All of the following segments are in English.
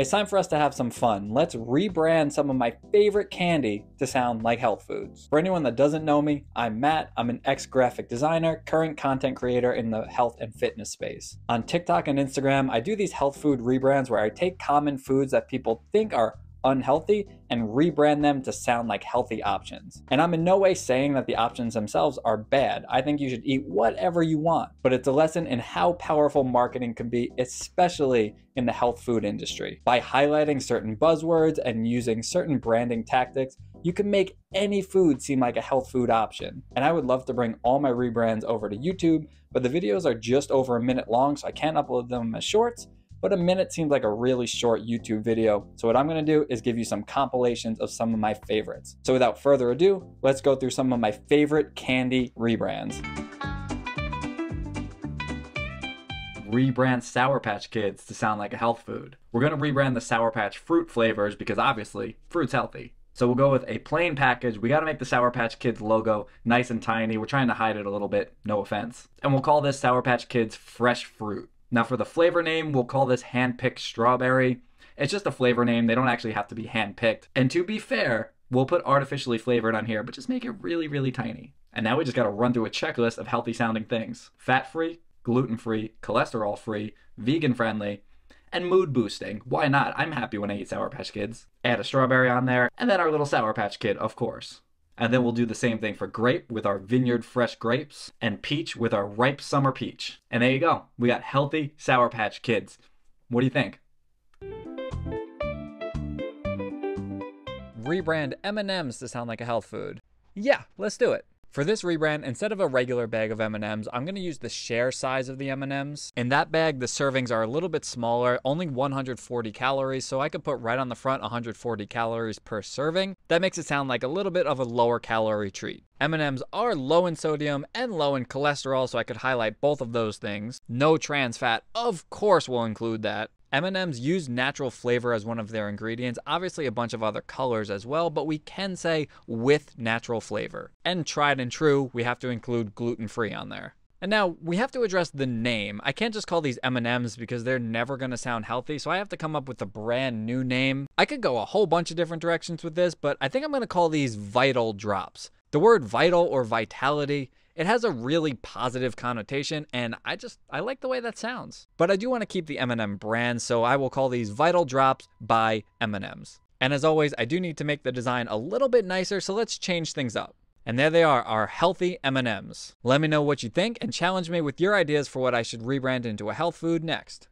It's time for us to have some fun. Let's rebrand some of my favorite candy to sound like health foods. For anyone that doesn't know me, I'm Matt. I'm an ex graphic designer, current content creator in the health and fitness space. On TikTok and Instagram, I do these health food rebrands where I take common foods that people think are unhealthy and rebrand them to sound like healthy options. And I'm in no way saying that the options themselves are bad. I think you should eat whatever you want, but it's a lesson in how powerful marketing can be, especially in the health food industry. By highlighting certain buzzwords and using certain branding tactics, you can make any food seem like a health food option. And I would love to bring all my rebrands over to YouTube, but the videos are just over a minute long, so I can't upload them as shorts but a minute seems like a really short YouTube video. So what I'm gonna do is give you some compilations of some of my favorites. So without further ado, let's go through some of my favorite candy rebrands. Rebrand Sour Patch Kids to sound like a health food. We're gonna rebrand the Sour Patch fruit flavors because obviously fruit's healthy. So we'll go with a plain package. We got to make the Sour Patch Kids logo nice and tiny. We're trying to hide it a little bit, no offense. And we'll call this Sour Patch Kids Fresh Fruit. Now for the flavor name, we'll call this hand-picked strawberry. It's just a flavor name. They don't actually have to be hand-picked. And to be fair, we'll put artificially flavored on here, but just make it really, really tiny. And now we just got to run through a checklist of healthy sounding things. Fat-free, gluten-free, cholesterol-free, vegan-friendly, and mood boosting. Why not? I'm happy when I eat Sour Patch Kids. Add a strawberry on there, and then our little Sour Patch Kid, of course. And then we'll do the same thing for grape with our vineyard fresh grapes and peach with our ripe summer peach. And there you go. We got healthy Sour Patch Kids. What do you think? Rebrand M&Ms to sound like a health food. Yeah, let's do it. For this rebrand, instead of a regular bag of M&Ms, I'm going to use the share size of the M&Ms. In that bag, the servings are a little bit smaller, only 140 calories, so I could put right on the front 140 calories per serving. That makes it sound like a little bit of a lower calorie treat. M&Ms are low in sodium and low in cholesterol, so I could highlight both of those things. No trans fat, of course we'll include that. M&Ms use natural flavor as one of their ingredients, obviously a bunch of other colors as well, but we can say with natural flavor. And tried and true, we have to include gluten-free on there. And now we have to address the name. I can't just call these M&Ms because they're never going to sound healthy, so I have to come up with a brand new name. I could go a whole bunch of different directions with this, but I think I'm going to call these Vital Drops. The word vital or vitality it has a really positive connotation, and I just I like the way that sounds. But I do want to keep the M&M brand, so I will call these Vital Drops by M&Ms. And as always, I do need to make the design a little bit nicer, so let's change things up. And there they are, our healthy M&Ms. Let me know what you think and challenge me with your ideas for what I should rebrand into a health food next.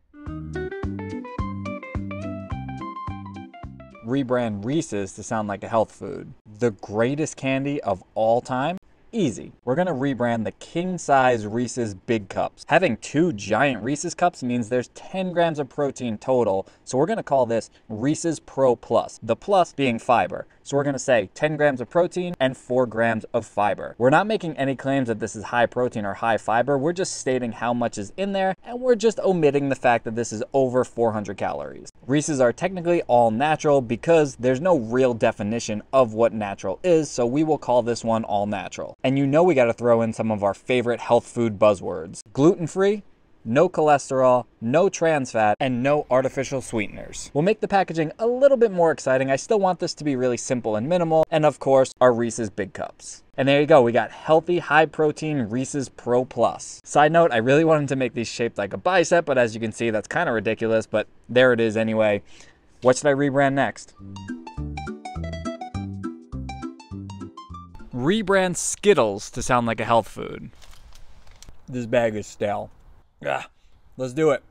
Rebrand Reese's to sound like a health food. The greatest candy of all time? Easy. We're going to rebrand the king size Reese's Big Cups. Having two giant Reese's cups means there's 10 grams of protein total, so we're going to call this Reese's Pro Plus, the plus being fiber. So we're going to say 10 grams of protein and 4 grams of fiber. We're not making any claims that this is high protein or high fiber. We're just stating how much is in there, and we're just omitting the fact that this is over 400 calories. Reese's are technically all natural because there's no real definition of what natural is, so we will call this one all natural. And you know we got to throw in some of our favorite health food buzzwords. Gluten-free, no cholesterol, no trans fat, and no artificial sweeteners. We'll make the packaging a little bit more exciting. I still want this to be really simple and minimal. And of course, our Reese's Big Cups. And there you go, we got healthy, high protein Reese's Pro Plus. Side note, I really wanted to make these shaped like a bicep, but as you can see, that's kind of ridiculous, but there it is anyway. What should I rebrand next? Rebrand Skittles to sound like a health food. This bag is stale. Ah, let's do it.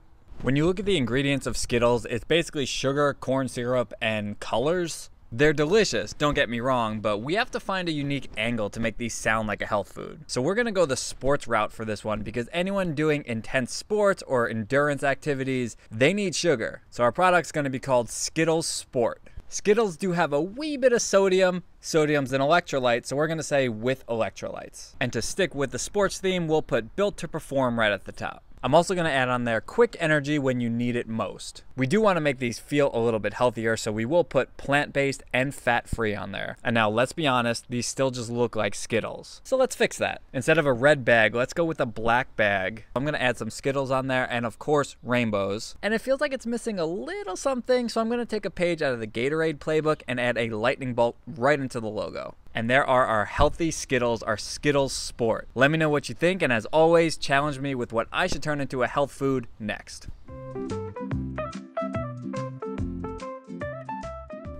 When you look at the ingredients of Skittles, it's basically sugar, corn syrup, and colors. They're delicious, don't get me wrong, but we have to find a unique angle to make these sound like a health food. So we're gonna go the sports route for this one because anyone doing intense sports or endurance activities, they need sugar. So our product's gonna be called Skittles Sport. Skittles do have a wee bit of sodium. Sodium's an electrolyte, so we're gonna say with electrolytes. And to stick with the sports theme, we'll put built to perform right at the top. I'm also going to add on there quick energy when you need it most. We do want to make these feel a little bit healthier, so we will put plant-based and fat-free on there. And now let's be honest, these still just look like Skittles. So let's fix that. Instead of a red bag, let's go with a black bag. I'm going to add some Skittles on there and of course rainbows. And it feels like it's missing a little something, so I'm going to take a page out of the Gatorade playbook and add a lightning bolt right into the logo and there are our healthy Skittles, our Skittles Sport. Let me know what you think, and as always, challenge me with what I should turn into a health food next.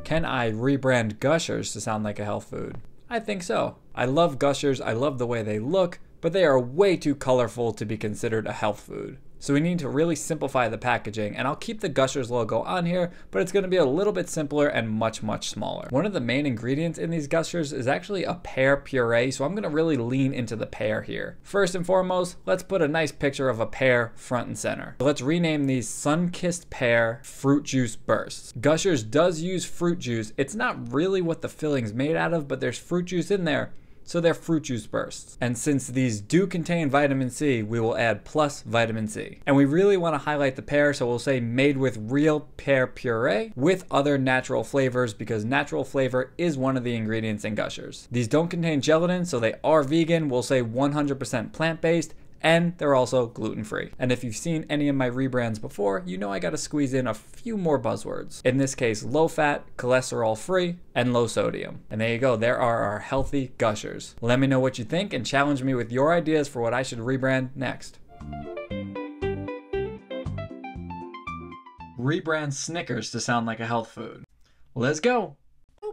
Can I rebrand Gushers to sound like a health food? I think so. I love Gushers, I love the way they look, but they are way too colorful to be considered a health food. So we need to really simplify the packaging and I'll keep the Gushers logo on here, but it's gonna be a little bit simpler and much, much smaller. One of the main ingredients in these Gushers is actually a pear puree, so I'm gonna really lean into the pear here. First and foremost, let's put a nice picture of a pear front and center. Let's rename these Sun-Kissed Pear Fruit Juice Bursts. Gushers does use fruit juice. It's not really what the filling's made out of, but there's fruit juice in there, so they're fruit juice bursts. And since these do contain vitamin C, we will add plus vitamin C. And we really want to highlight the pear, so we'll say made with real pear puree with other natural flavors because natural flavor is one of the ingredients in Gushers. These don't contain gelatin, so they are vegan. We'll say 100% plant-based and they're also gluten free. And if you've seen any of my rebrands before, you know I gotta squeeze in a few more buzzwords. In this case, low fat, cholesterol free, and low sodium. And there you go, there are our healthy gushers. Let me know what you think and challenge me with your ideas for what I should rebrand next. Rebrand Snickers to sound like a health food. Let's go!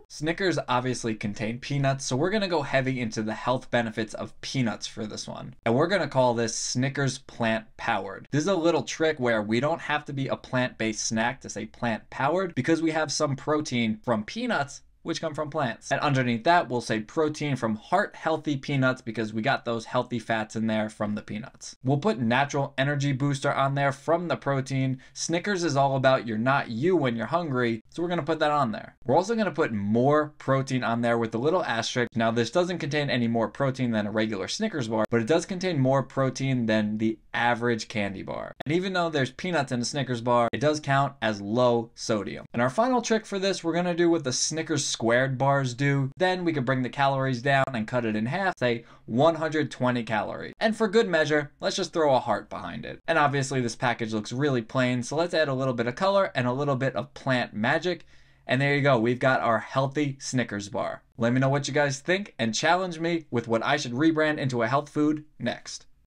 Snickers obviously contain peanuts, so we're gonna go heavy into the health benefits of peanuts for this one. And we're gonna call this Snickers plant powered. This is a little trick where we don't have to be a plant based snack to say plant powered because we have some protein from peanuts which come from plants. And underneath that, we'll say protein from heart healthy peanuts because we got those healthy fats in there from the peanuts. We'll put natural energy booster on there from the protein. Snickers is all about you're not you when you're hungry, so we're gonna put that on there. We're also gonna put more protein on there with the little asterisk. Now, this doesn't contain any more protein than a regular Snickers bar, but it does contain more protein than the average candy bar. And even though there's peanuts in a Snickers bar, it does count as low sodium. And our final trick for this, we're gonna do what the Snickers squared bars do. Then we could bring the calories down and cut it in half, say 120 calories. And for good measure, let's just throw a heart behind it. And obviously this package looks really plain, so let's add a little bit of color and a little bit of plant magic. And there you go, we've got our healthy Snickers bar. Let me know what you guys think and challenge me with what I should rebrand into a health food next.